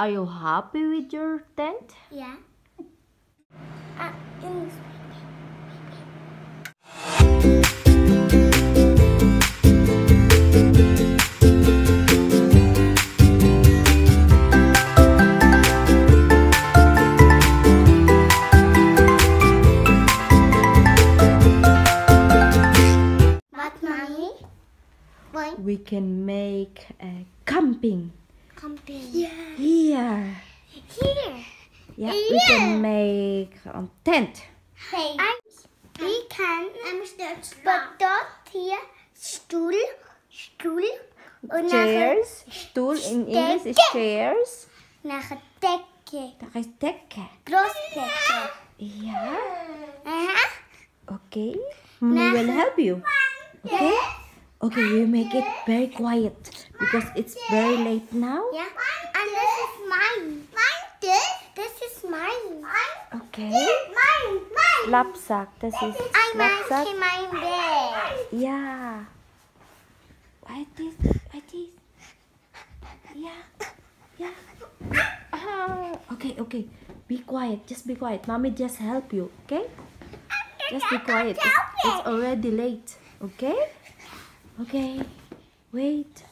Are you happy with your tent? Yeah. Uh, in What, mommy? Why? We can make a camping Camping. Yeah. here. Here. Yeah, we can make a tent. Hey. we can bedot hier stoel, stoel en Chairs. Stoel in English is chairs. naar het dekje. Daar is dekken. Groot dekje. Ja. Aha. Uh-huh. Okay. We will help you. Okay. Okay, we make it very quiet because it's very late now. Ja. En this is mine. Mine. This. This is mine. Mine. Okay. Mine. Mine. Lapzak. This is I maak in mijn bed. Yeah. Why this? Why this? Yeah. Yeah. Ah. Okay, okay. Be quiet. Just be quiet. Mommy just help you. Okay? Just be quiet. It's, it's already late. Okay? Okay. Wait.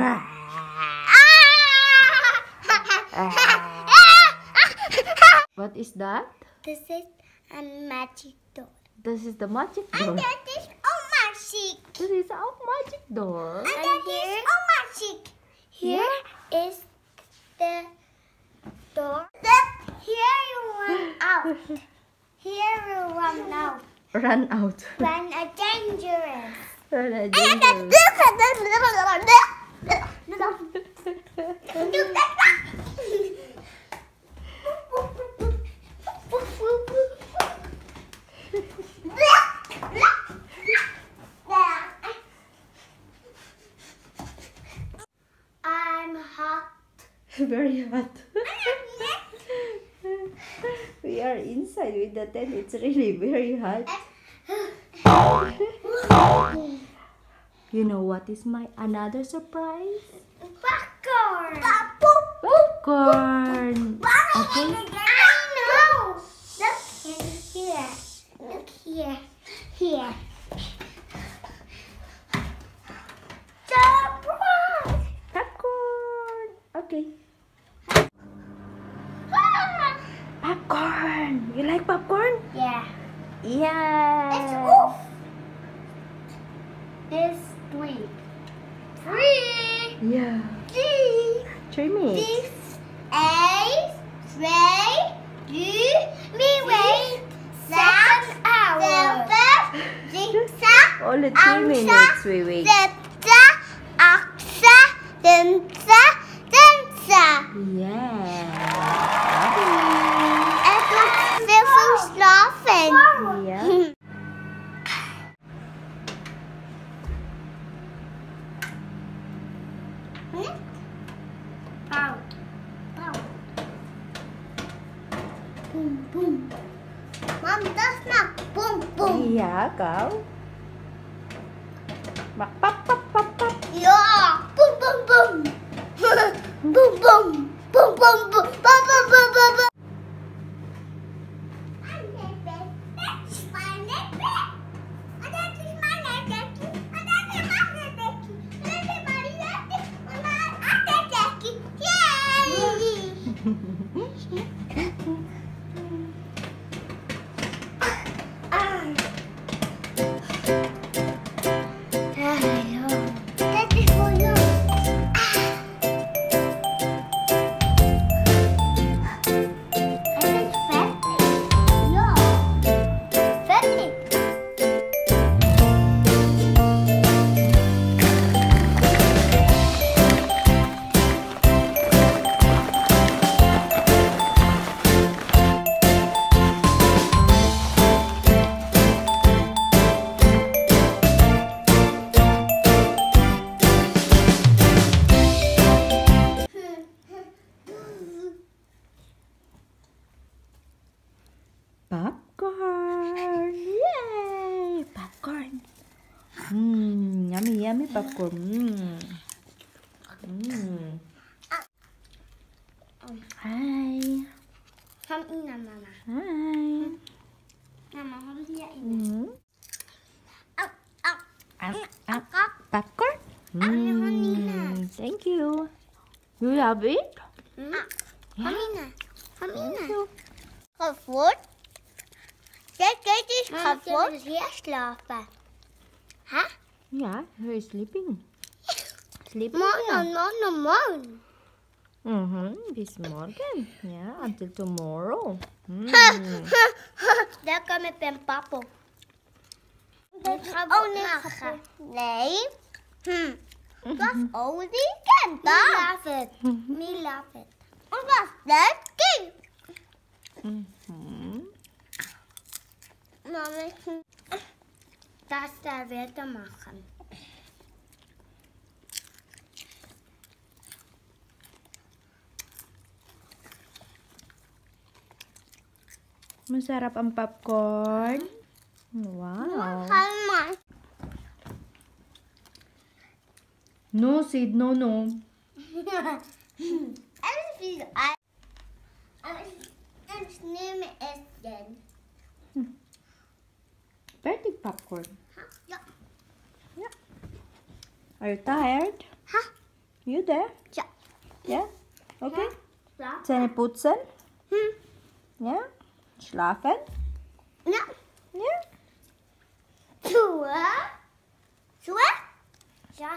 Ah! What is that? This is a magic door. This is the magic door. And that is a magic. This is our magic door. And that is a magic. Here is the door. The, here you run out. Here you run out. Run out. Run a dangerous. Run out. I'm hot. Very hot. we are inside with the tent. It's really very hot. You know what is my another surprise? Popcorn. Popcorn. Okay. I know. Look here. Look here. Here. only three minutes, Riri. Yeah. It was very laughing. Yeah. Bow. Bow. Boom, boom. Mom, that's not boom, boom. Yeah, go. Yummy popcorn. Mmm. Mmm. Hi. Kom in naar mama. Hi. Mama, kom hier in. Mm. Au, au. Up, up. Au. Popcorn. Anne, Honina. Mm, thank you. You love it? Kom in. Kom in. Gevoerd? Kijk, kijk eens. Gevoerd? Dus hier slapen. Hè? Yeah, you're sleeping. Sleeping? Morgen, morgen, morgen. Mm-hmm. This morning. Yeah, until tomorrow. Mm. Lekker met pen papo. Oh nee, nee. Hm. Het was al weekend, hè? Me love it. Me love it. Het was lekker. Mhm. Mama, dat is daar weer te maken. Masarap ang popcorn. Wow. Mama. No, Sid, no, no. Alles is uit. En nemen is dan. Pretty popcorn. Ja. Are you tired? Huh? You there? Ja. Yeah? Okay. Ja. Zähne putzen? Hm. Ja? Schlafen? Ja. Ja? Zo. Zo. Ja.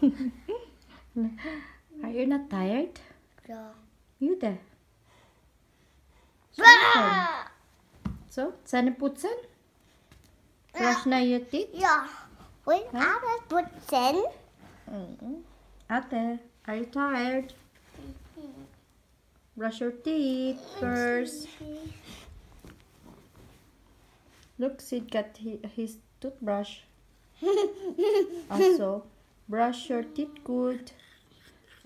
Are you not tired? Ja. You there? So, Zähne putzen? Brush na your teeth? Ja. Und aber putzen. Mm. Ate, are you tired? Brush your teeth first. Look, Sid got his toothbrush. Also, brush your teeth good.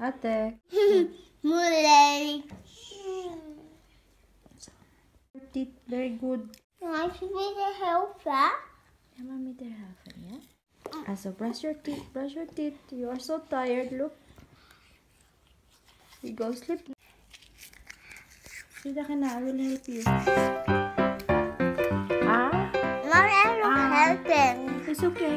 Ate, Mulai. your teeth very good. Je me helpen? Ja, mommy, there helfen, yeah? Also, brush your teeth, brush your teeth. You are so tired, look. You go sleep. Sida ka na, I will help you. Ah, Mag je nog Ah. helpen? it's okay.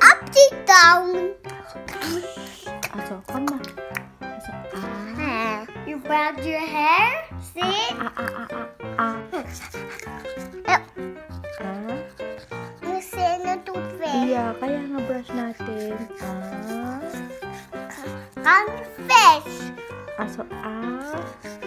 Upside down. Also, komm mal. Also, ah. You brush your hair. See? Ah, ah, ah, ah, ah. Ah. The toothpaste. Iya, kaya nga brush natin. Ah. Confess. Aso, ah.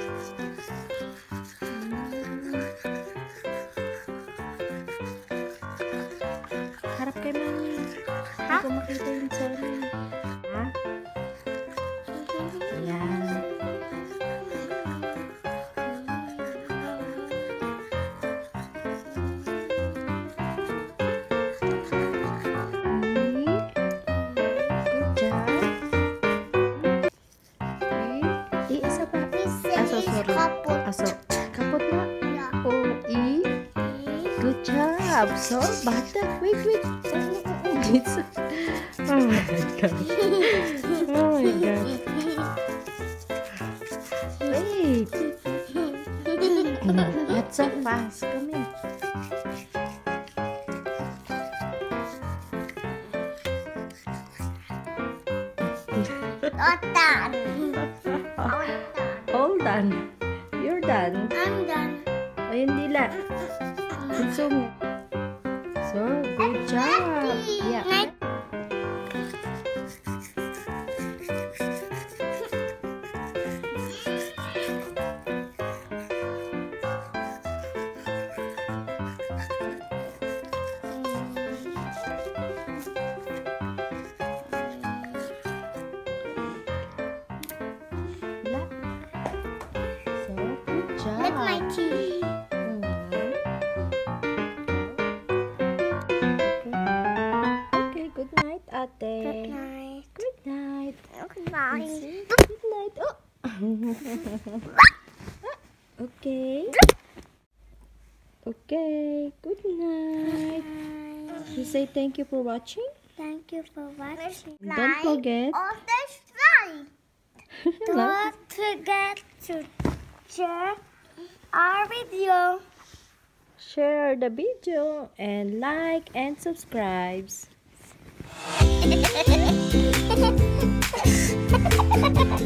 Kapot na. Yeah. O, I. Good job. So, bata. Wait, wait. It's, oh my God. Oh my God. Wait. Not so fast. Come in. Not done. All done. You're done. I'm done. Ay, hindi la. Gusto. So, good job. Job. Lick my teeth. Mm-hmm. Okay, good night, ate. Good night. Good night. Good night. Good night. Oh. okay. Okay, good night. You say thank you for watching. Thank you for watching. Don't forget. Don't forget to share our video. Share the video and like and subscribe.